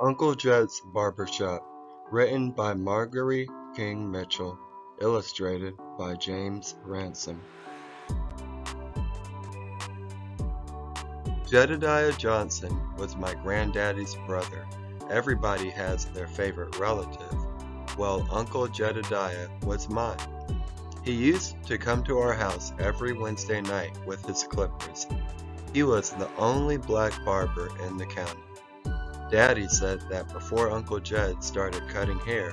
Uncle Jed's Barbershop, written by Margaree King Mitchell, illustrated by James Ransome. Jedediah Johnson was my granddaddy's brother. Everybody has their favorite relative. Well, Uncle Jedediah was mine. He used to come to our house every Wednesday night with his clippers. He was the only black barber in the county. Daddy said that before Uncle Jed started cutting hair,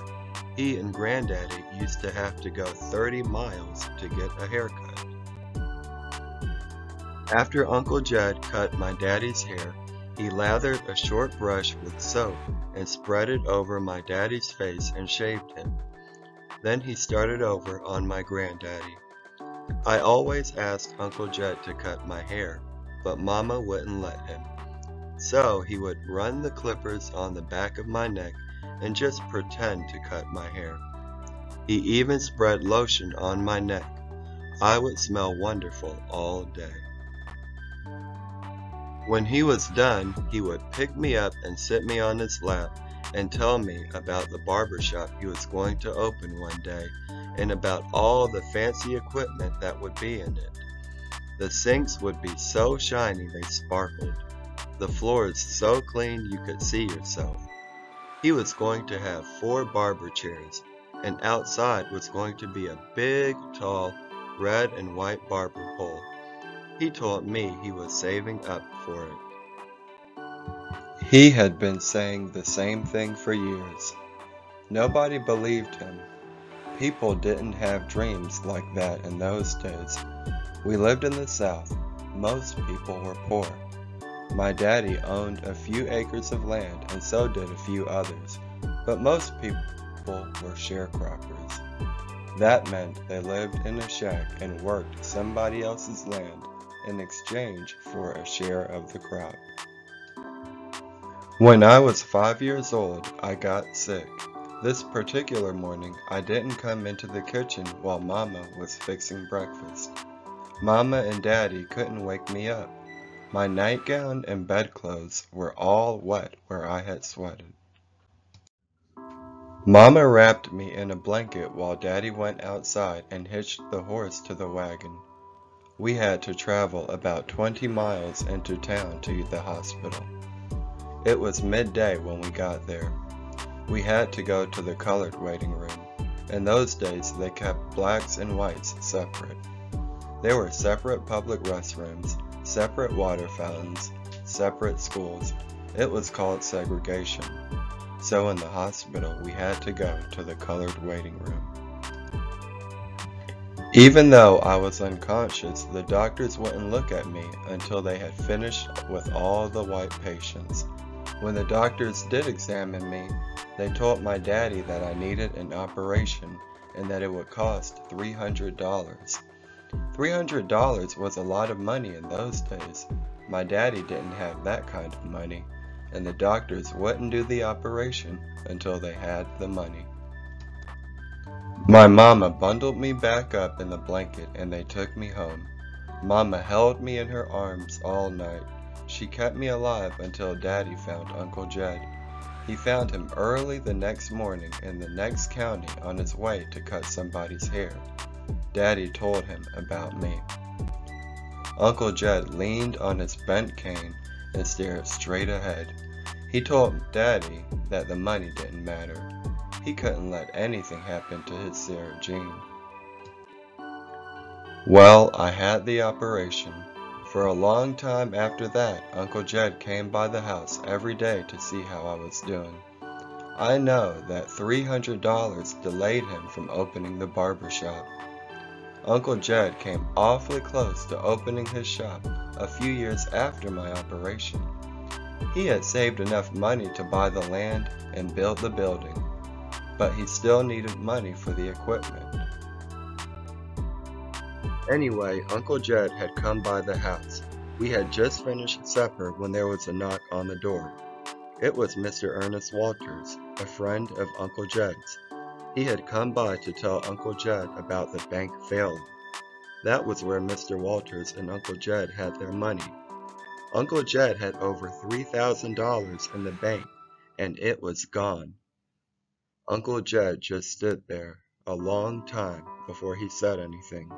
he and Granddaddy used to have to go 30 miles to get a haircut. After Uncle Jed cut my daddy's hair, he lathered a short brush with soap and spread it over my daddy's face and shaved him. Then he started over on my granddaddy. I always asked Uncle Jed to cut my hair, but Mama wouldn't let him. So he would run the clippers on the back of my neck and just pretend to cut my hair. He even spread lotion on my neck. I would smell wonderful all day. When he was done, he would pick me up and sit me on his lap and tell me about the barber shop he was going to open one day and about all the fancy equipment that would be in it. The sinks would be so shiny they sparkled the floors so clean you could see yourself. He was going to have four barber chairs, and outside was going to be a big, tall, red and white barber pole. He told me he was saving up for it. He had been saying the same thing for years. Nobody believed him. People didn't have dreams like that in those days. We lived in the South. Most people were poor. My daddy owned a few acres of land and so did a few others, but most people were sharecroppers. That meant they lived in a shack and worked somebody else's land in exchange for a share of the crop. When I was five years old, I got sick. This particular morning, I didn't come into the kitchen while Mama was fixing breakfast. Mama and Daddy couldn't wake me up. My nightgown and bedclothes were all wet where I had sweated. Mama wrapped me in a blanket while Daddy went outside and hitched the horse to the wagon. We had to travel about 20 miles into town to the hospital. It was midday when we got there. We had to go to the colored waiting room. In those days, they kept blacks and whites separate. There were separate public restrooms separate water fountains, separate schools. It was called segregation. So in the hospital, we had to go to the colored waiting room. Even though I was unconscious, the doctors wouldn't look at me until they had finished with all the white patients. When the doctors did examine me, they told my daddy that I needed an operation and that it would cost $300. $300 was a lot of money in those days. My daddy didn't have that kind of money, and the doctors wouldn't do the operation until they had the money. My mama bundled me back up in the blanket and they took me home. Mama held me in her arms all night. She kept me alive until Daddy found Uncle Jed. He found him early the next morning in the next county on his way to cut somebody's hair. Daddy told him about me. Uncle Jed leaned on his bent cane and stared straight ahead. He told Daddy that the money didn't matter. He couldn't let anything happen to his Sarah Jean. Well, I had the operation. For a long time after that, Uncle Jed came by the house every day to see how I was doing. I know that $300 delayed him from opening the barber shop. Uncle Jed came awfully close to opening his shop a few years after my operation. He had saved enough money to buy the land and build the building, but he still needed money for the equipment. Anyway, Uncle Jed had come by the house. We had just finished supper when there was a knock on the door. It was Mr. Ernest Walters, a friend of Uncle Jed's. He had come by to tell Uncle Jed about the bank failing. That was where Mr. Walters and Uncle Jed had their money. Uncle Jed had over $3,000 in the bank, and it was gone. Uncle Jed just stood there a long time before he said anything.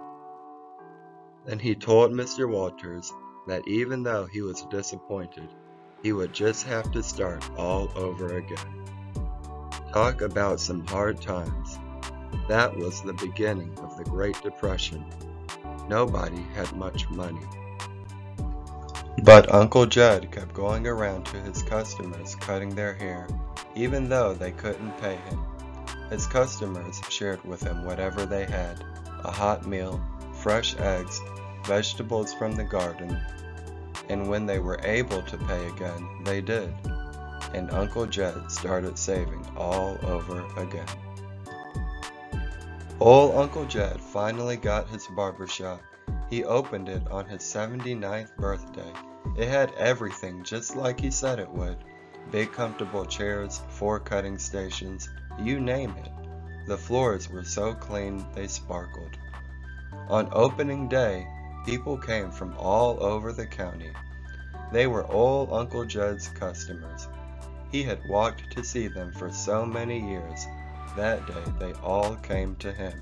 Then he told Mr. Walters that even though he was disappointed, he would just have to start all over again. Talk about some hard times. That was the beginning of the Great Depression. Nobody had much money. But Uncle Jed kept going around to his customers cutting their hair, even though they couldn't pay him. His customers shared with him whatever they had a hot meal, fresh eggs, vegetables from the garden, and when they were able to pay again, they did. And Uncle Jed started saving all over again. Old Uncle Jed finally got his barber shop. He opened it on his 79th birthday. It had everything just like he said it would. Big comfortable chairs, four cutting stations, you name it. The floors were so clean they sparkled. On opening day, people came from all over the county. They were old Uncle Jed's customers. He had walked to see them for so many years. That day they all came to him.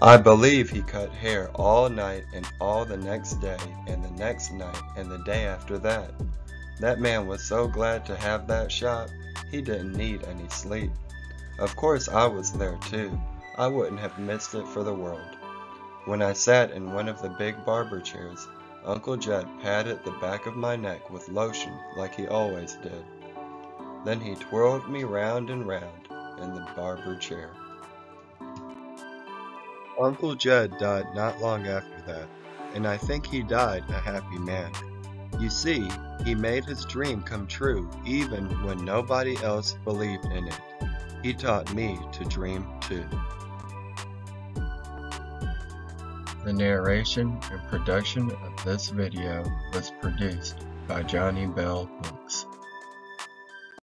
I believe he cut hair all night and all the next day and the next night and the day after that. That man was so glad to have that shop, he didn't need any sleep. Of course I was there too. I wouldn't have missed it for the world. When I sat in one of the big barber chairs, Uncle Jed patted the back of my neck with lotion like he always did. Then he twirled me round and round in the barber chair. Uncle Jed died not long after that, and I think he died a happy man. You see, he made his dream come true even when nobody else believed in it. He taught me to dream too. The narration and production of this video was produced by Johnny Bell Books.